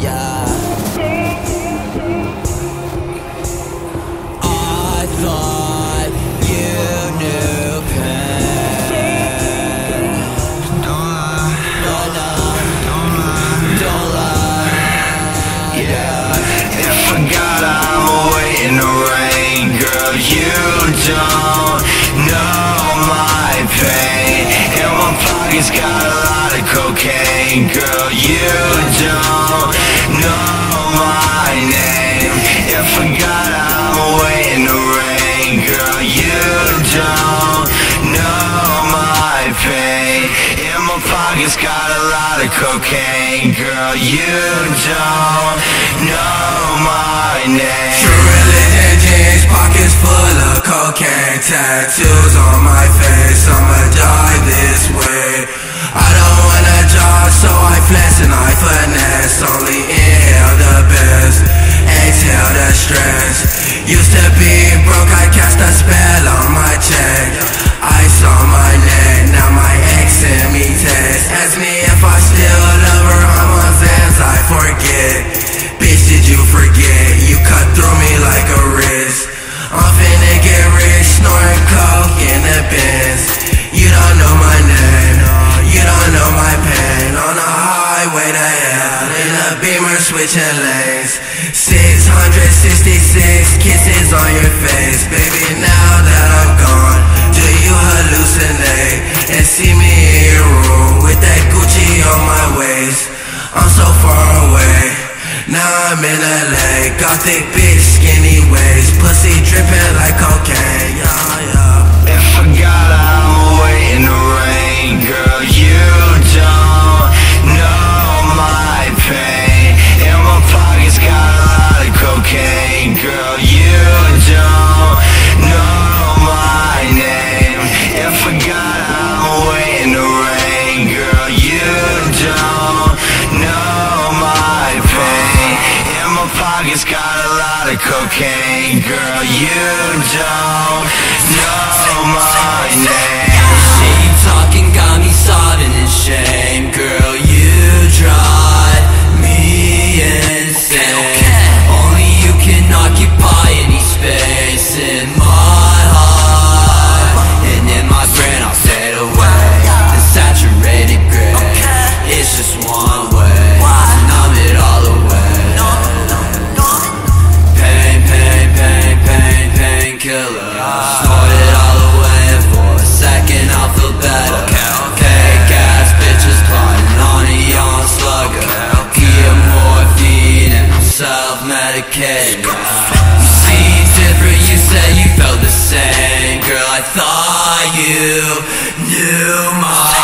Yeah. I thought you knew Don't lie Don't lie Don't lie, Don't lie. Yeah. If I got out in the rain Girl, you don't pocket's got a lot of cocaine Girl, you don't know my name. If I'm waiting to rain Girl, you don't know my pain. And my pocket's got a lot of cocaine Girl, you don't know my name. True religion jeans, pockets full of cocaine. Tattoos on my face, I'ma die this Used to be broke, I cast a spell on my check. Ice on my neck, now my ex send me text. Ask me if I still love her, I'm on Xans, I forget. Bitch, did you forget? Beamer switching lanes. 666 kisses on your face, baby. Now that I'm gone, do you hallucinate and see me in your room with that Gucci on my waist? I'm so far away. Now I'm in LA, gothic bitch, skinny waist, pussy dripping like cocaine, pocket's got a lot of cocaine Girl, you don't know my name. She talking got me sodden self-medicating You seem different, you said you felt the same. Girl, I thought you knew my